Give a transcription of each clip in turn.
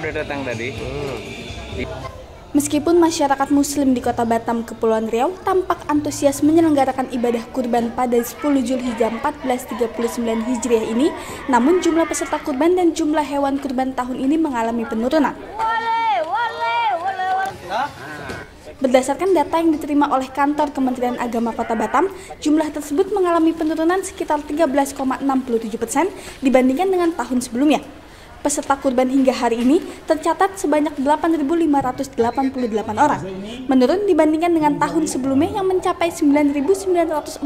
udah datang tadi. Meskipun masyarakat muslim di kota Batam, Kepulauan Riau tampak antusias menyelenggarakan ibadah kurban pada 10 Zulhijjah 1439 Hijriah ini, namun jumlah peserta kurban dan jumlah hewan kurban tahun ini mengalami penurunan. Berdasarkan data yang diterima oleh kantor Kementerian Agama Kota Batam, jumlah tersebut mengalami penurunan sekitar 13,67 persen dibandingkan dengan tahun sebelumnya. Peserta kurban hingga hari ini tercatat sebanyak 8.588 orang, menurun dibandingkan dengan tahun sebelumnya yang mencapai 9.948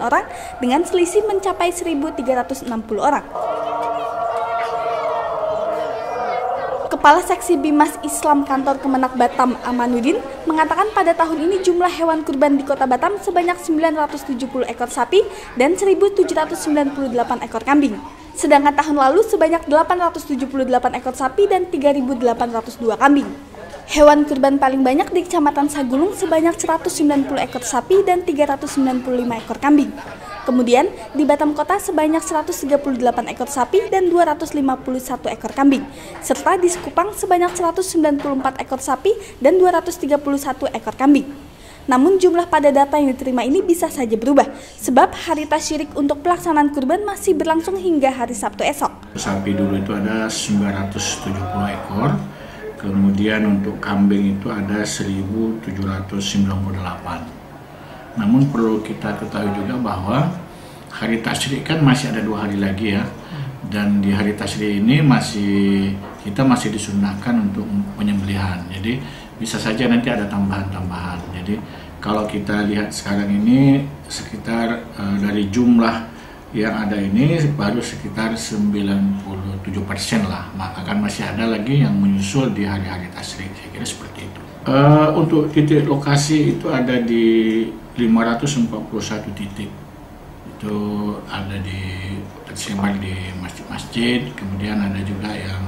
orang dengan selisih mencapai 1.360 orang. Kepala Seksi Bimas Islam Kantor Kemenak Batam Amanuddin mengatakan pada tahun ini jumlah hewan kurban di Kota Batam sebanyak 970 ekor sapi dan 1.798 ekor kambing. Sedangkan tahun lalu sebanyak 878 ekor sapi dan 3.802 kambing. Hewan kurban paling banyak di Kecamatan Sagulung sebanyak 190 ekor sapi dan 395 ekor kambing. Kemudian di Batam Kota sebanyak 138 ekor sapi dan 251 ekor kambing, serta di Sekupang sebanyak 194 ekor sapi dan 231 ekor kambing. Namun jumlah pada data yang diterima ini bisa saja berubah, sebab hari tasyirik untuk pelaksanaan kurban masih berlangsung hingga hari Sabtu esok. Sapi dulu itu ada 970 ekor, kemudian untuk kambing itu ada 1798. Namun perlu kita ketahui juga bahwa hari tasyrik kan masih ada dua hari lagi ya. Dan di hari tasyrik ini masih kita masih disunahkan untuk penyembelihan. Jadi bisa saja nanti ada tambahan-tambahan. Jadi kalau kita lihat sekarang ini sekitar uh, dari jumlah yang ada ini baru sekitar 97 persen lah. Akan masih ada lagi yang menyusul di hari-hari tasrik. Saya kira seperti itu. Uh, untuk titik lokasi itu ada di 541 titik itu ada di tersebar di masjid-masjid kemudian ada juga yang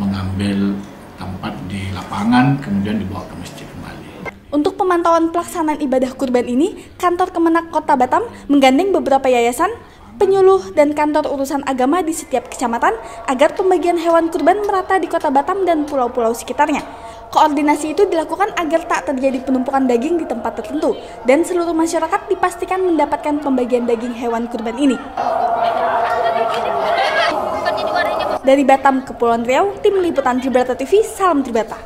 mengambil tempat di lapangan kemudian dibawa ke masjid kembali untuk pemantauan pelaksanaan ibadah kurban ini, kantor Kemenak Kota Batam menggandeng beberapa yayasan, penyuluh, dan kantor urusan agama di setiap kecamatan agar pembagian hewan kurban merata di Kota Batam dan pulau-pulau sekitarnya. Koordinasi itu dilakukan agar tak terjadi penumpukan daging di tempat tertentu dan seluruh masyarakat dipastikan mendapatkan pembagian daging hewan kurban ini. Dari Batam, Kepulauan Riau, Tim Liputan Tribrata TV, salam Tribrata.